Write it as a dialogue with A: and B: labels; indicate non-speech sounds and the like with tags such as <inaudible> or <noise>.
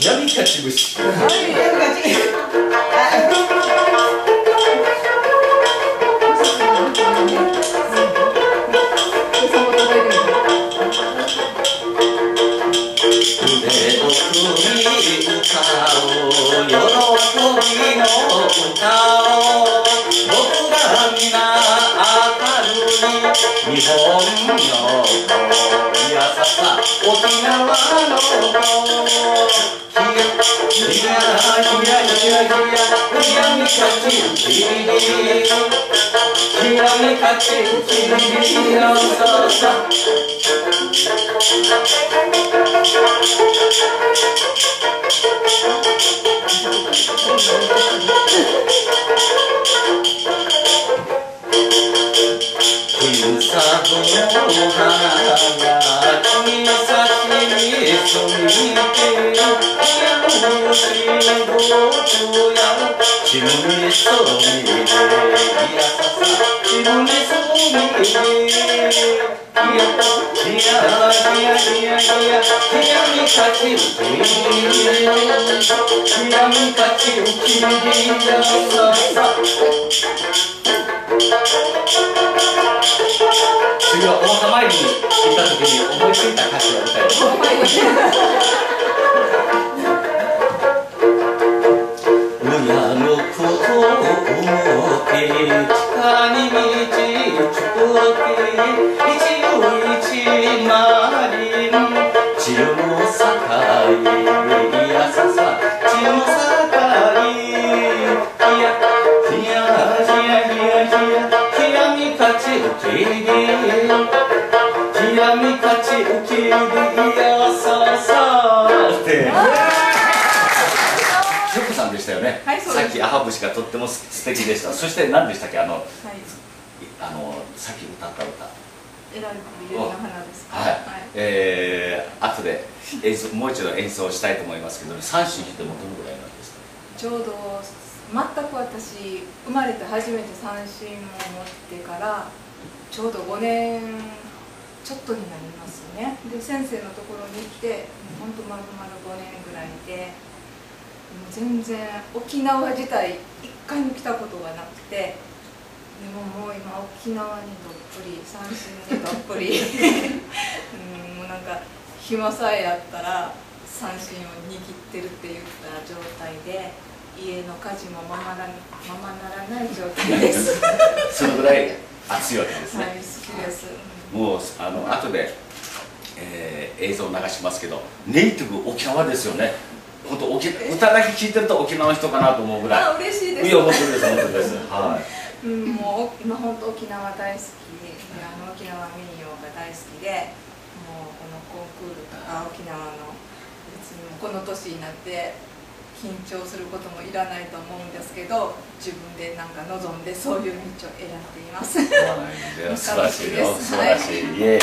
A: Ja, wie catchy bist du? 日本の子いやささ沖縄の子ひげひげひらひらひらひらみかちひひらめかちひひらささ次はお墓参りに行った時に
B: 思いついた歌詞を歌います。不是。
A: ね、はいさっきアハブシがとっても素敵でした。そして何でしたっけ？あの
B: はい。
A: あのさっき歌った歌。
B: 選ぶゆりの花ですか？
A: はい、えー、後で演奏もう一度演奏したいと思いますけど三振してもどのぐらいなんですか？
B: ちょうど全く私生まれて初めて三振を持ってからちょうど5年ちょっとになりますね。で先生のところに行って本当まるまる5年ぐらいで全然沖縄自体一回も来たことがなくてでももう今沖縄にどっぷり三振にどっぷり <laughs> うんもうなんか暇さえあったら三振を握ってるって言った状態で家の家事もままなままならない状態です。<laughs>
A: そのぐらい熱いわけですね、
B: はい、好きです。
A: もうあの後で、えー映像を流しますけどネイティブ沖縄ですよね本当沖歌だけ聞いてると沖縄の人かなと思うぐらい。
B: あ、嬉しいです。
A: いや本当です本当です。はい。
B: うん、もう今本当沖縄大好きで、あの沖縄民謡が大好きで、もうこのコンクールとか沖縄の別にこの年になって緊張することもいらないと思うんですけど、自分でなんか望んでそういう道を選んでいます。
A: 素晴ら
B: しいです。
A: 素晴らしい、イエーイ